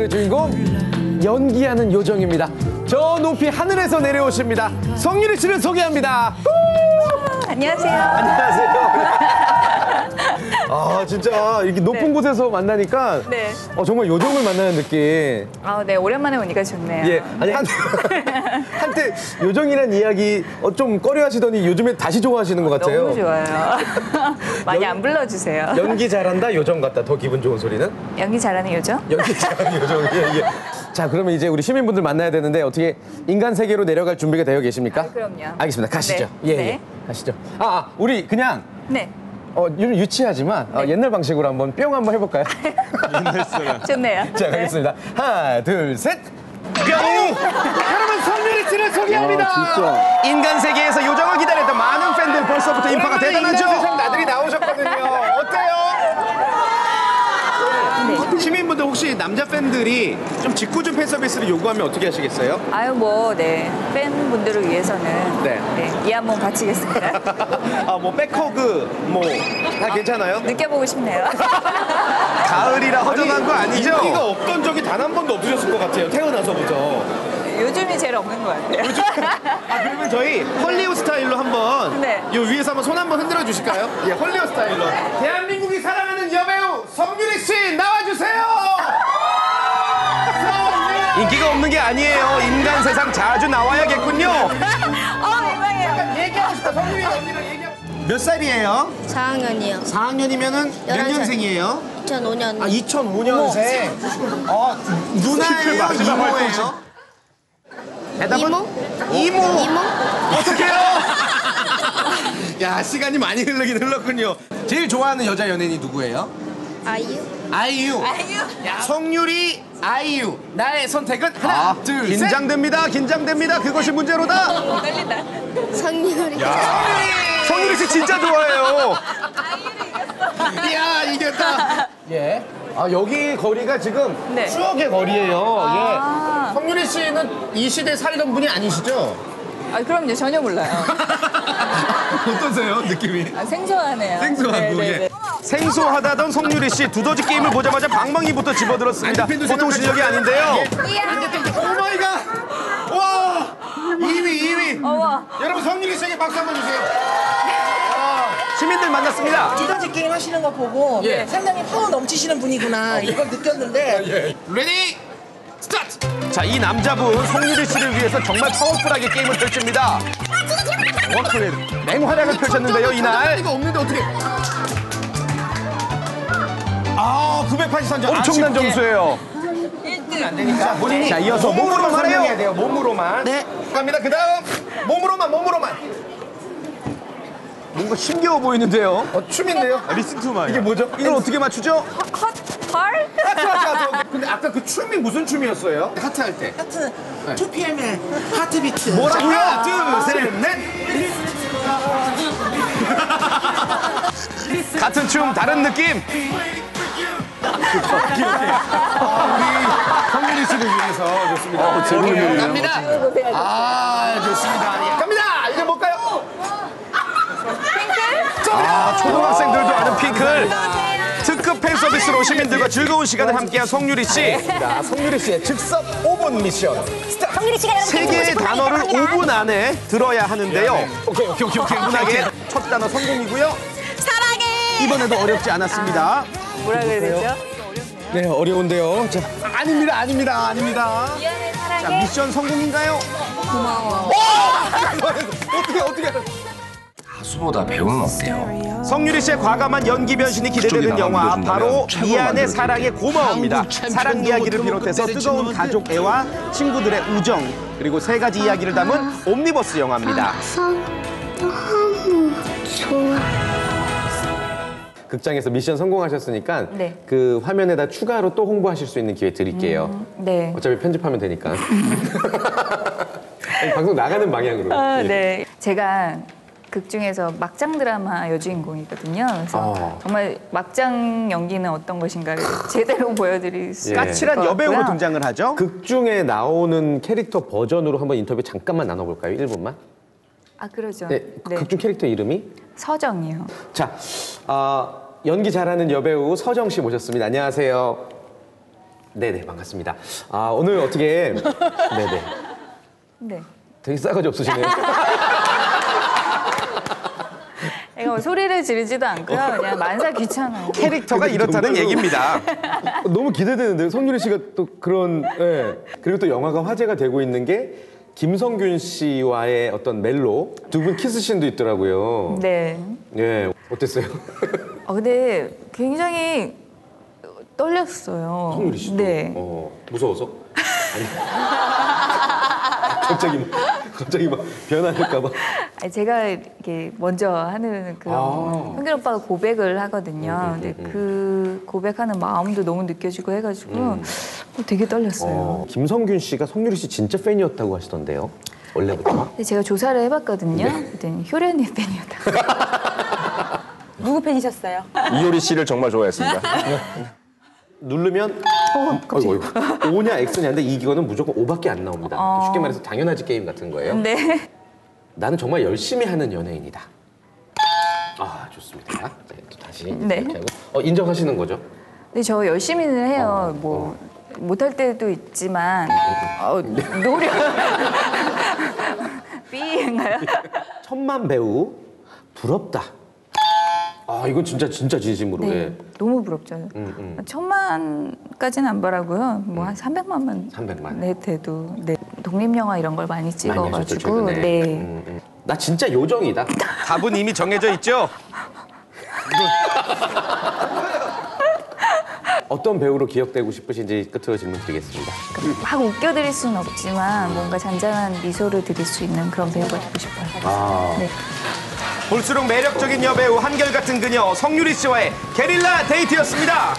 오늘의 주인공 연기하는 요정입니다. 저 높이 하늘에서 내려오십니다. 성유리 씨를 소개합니다. 안녕하세요. 안녕하세요. 아 진짜 이렇게 높은 네. 곳에서 만나니까 네. 어, 정말 요정을 만나는 느낌. 아, 네, 오랜만에 오니까 좋네요. 예, 아니 한때, 한때 요정이란 이야기 어, 좀 꺼려하시더니 요즘에 다시 좋아하시는 것 같아요. 너무 좋아요. 많이 연- 안 불러주세요. 연기 잘한다 요정 같다 더 기분 좋은 소리는 연기 잘하는 요정? 연기 잘하는 요정 예, 예. 자 그러면 이제 우리 시민분들 만나야 되는데 어떻게 인간 세계로 내려갈 준비가 되어 계십니까? 아, 그럼요. 알겠습니다 가시죠 네, 예, 네. 예. 가시죠 아, 아 우리 그냥 네. 어, 좀 유치하지만 어, 네. 옛날 방식으로 한번 뿅 한번 해볼까요? 좋네요. 자 네. 가겠습니다 하나 둘 셋 뿅! 여러분 성유리 씨를 소개합니다. 인간 세계에서 요정을 기다렸던 많은 팬들 벌써부터 인파가 대단하죠. 세상 나들이 나오셨거든요. 시민분들 혹시 남자 팬들이 좀 짓궂은 팬 서비스를 요구하면 어떻게 하시겠어요? 아유, 뭐, 네. 팬분들을 위해서는. 네. 이 한 몸 바치겠습니다. 아 뭐 back hug 뭐 다 괜찮아요? 느껴보고 싶네요. 가을이라 허전한 거 아니죠? 인기가 없던 적이 단 한 번도 없으셨을 것 같아요. 태어나서부터. 요즘이 제일 없는 것 같아요. 아 그러면 저희 헐리우드 스타일로 한번 네. 요 위에서 한번 손 한번 흔들어 주실까요? 예, 헐리우드 스타일로. 대한민국이 사랑 인기가 없는 게 아니에요. 인간 세상 자주 나와야겠군요. 어, 민망해요. 얘기하고 싶다. 성유리 언니랑 얘기하고 싶다. 몇 살이에요? 4학년이요. 4학년이면은 몇 11살. 년생이에요? 2005년. 아 2005년생. 어 누나예요? 이모예요? 대답은 이모? 이모. 이모? 어떡해요? 야 시간이 많이 흐르긴 흘렀군요. 제일 좋아하는 여자 연예인이 누구예요? 아이유? 아이유. 아유. 성유리 아이유. 나의 선택은 하나, 아, 둘, 셋. 긴장됩니다. 긴장됩니다. 그것이 문제로다. 떨린다. 성유리. 성유리 씨 진짜 좋아해요. 이야 이겼다. 예. 아 여기 거리가 지금 네. 추억의 거리예요. 아. 예. 성유리 씨는 이 시대 살던 분이 아니시죠? 아, 그럼요. 전혀 몰라요. 어떠세요 느낌이? 아, 생소하네요. 생소하고, 네, 네, 예. 네. 생소하다던 성유리 씨 두더지 게임을 보자마자 방망이부터 집어들었습니다. 보통 실력이 마. 아닌데요. Oh my God! 와! 2위, 2위! 어머. 여러분 성유리 씨에게 박수 한번 주세요. 시민들 만났습니다. 두더지 게임 하시는 거 보고 예. 상당히 파워 넘치시는 분이구나 이걸 느꼈는데 ready start! 자, 이 남자분 성유리 씨를 위해서 정말 powerful하게 게임을 펼칩니다. 워크를 맹활약을 펼쳤는데요, 이날. 이가 없는데 어떻게? 아, 983점. 엄청난 점수예요. 안 되니까 본인이 자, 이어서 몸으로 말해요. 돼요. 몸으로만. 네. 갑니다. 그다음 몸으로만 몸으로만. 뭔가 힘겨워 보이는데요. 어, 춤인데요? Listen to my. 이게 뭐죠? 이걸 어떻게 맞추죠? 헛, 헐? 하트 하트 하트. 근데 아까 그 춤이 무슨 춤이었어요? 하트 할 때. 하트 2PM의 하트 비트 뭐라고요? 하나, 둘, 셋, 넷. 같은 춤, 다른 느낌. 성유리 씨를 위해서 좋습니다. 어, 재밌네요. 갑니다. 아, 좋습니다. 예, 갑니다. 이제 뭘까요? 아, 초등학생들도 아는 핑클. 특급 팬 서비스로 시민들과 즐거운 시간을 함께한 성유리 씨. 자, 성유리 씨의 즉석 5분 미션. 성유리 씨가 여러분 세 개의 단어를 5분 안에 들어야 하는데요. 오케이, 오케이, 오케이, 오케이. 분하게 첫 단어 성공이고요. 사랑해. 이번에도 어렵지 않았습니다. 뭐라 그래야 되죠? 네, 어려운데요. 자, 아닙니다, 아닙니다, 아닙니다. 미안해, 자, 사랑해. 미션 성공인가요? 어떻게, 어떻게. 가수보다 배우는 어때요? 성유리 씨의 과감한 연기 변신이 기대되는 영화 바로 미안해 사랑의 고마워입니다. 사랑 이야기를 비롯해서 뜨거운 가족 애와 친구들의 우정 그리고 세 가지 이야기를 담은 옴니버스 영화입니다. 너무 좋아. 극장에서 미션 성공하셨으니까 네. 그 화면에다 추가로 또 홍보하실 수 있는 기회 드릴게요. 네. 어차피 편집하면 되니까. 아니, 방송 나가는 방향으로. 아, 예. 네. 제가 극 중에서 막장 드라마 여주인공이거든요. 그래서 아. 정말 막장 연기는 어떤 것인가를 제대로 보여드릴 수 예. 있을 까칠한 같고요. 등장을 하죠. 극 중에 나오는 캐릭터 버전으로 한번 인터뷰 잠깐만 나눠볼까요? 1분만. 아, 그러죠. 네, 극중 캐릭터 이름이? 서정이요. 자, 아, 연기 잘하는 여배우 서정 씨 모셨습니다. 안녕하세요. 네네 반갑습니다. 아 오늘 어떻게 네네 네. 되게 싸가지 없으시네요. 이거 뭐 소리를 지르지도 않고요. 그냥 만사 귀찮아요. 캐릭터가 이렇다는 얘기입니다. 너무 기대되는데요. 성유리 씨가 또 그런 예. 그리고 또 영화가 화제가 되고 있는 게 김성균 씨와의 어떤 멜로 두 분 키스신도 있더라고요. 네. 예. 어땠어요? 어, 근데 굉장히 떨렸어요. 성유리 씨도 네. 어, 무서워서? 아니. 갑자기 막 갑자기 막 변할까 봐. 아니, 제가 이렇게 먼저 하는 그 아. 현길 오빠가 고백을 하거든요. 근데 그 고백하는 마음도 너무 느껴지고 해가지고 어, 되게 떨렸어요. 어, 김성균 씨가 성유리 씨 진짜 팬이었다고 하시던데요. 원래부터? 근데 제가 조사를 해봤거든요. 그랬더니 효련이 팬이었다. 누구 팬이셨어요? 이효리 씨를 정말 좋아했습니다. 누르면 어, 어이구, 어이구. O냐 X냐인데 이거는 무조건 O밖에 안 나옵니다. 쉽게 말해서 당연하지 게임 같은 거예요. 네. 나는 정말 열심히 하는 연예인이다. 아 좋습니다. 네, 또 다시 네. 이렇게 하고 어, 인정하시는 거죠? 근데 저 열심히는 해요. 뭐 못할 때도 있지만 어, 노력. B인가요? 천만 배우 부럽다. 아 이건 진짜 진짜 진심으로. 네, 예. 너무 부럽죠. 음, 음. 천만까지는 안 바라고요. 뭐 한 300만만 300만. 네, 돼도 네. 독립 영화 이런 걸 많이 많이 찍어가지고 최근에. 네. 음, 음. 나 진짜 요정이다. 답은 이미 정해져 있죠. 어떤 배우로 기억되고 싶으신지 끝으로 질문 드리겠습니다. 막 웃겨드릴 수는 없지만 뭔가 잔잔한 미소를 드릴 수 있는 그런 배우가 되고 싶어요. 아. 네. 볼수록 매력적인 여배우 한결같은 그녀 성유리 씨와의 게릴라 데이트였습니다.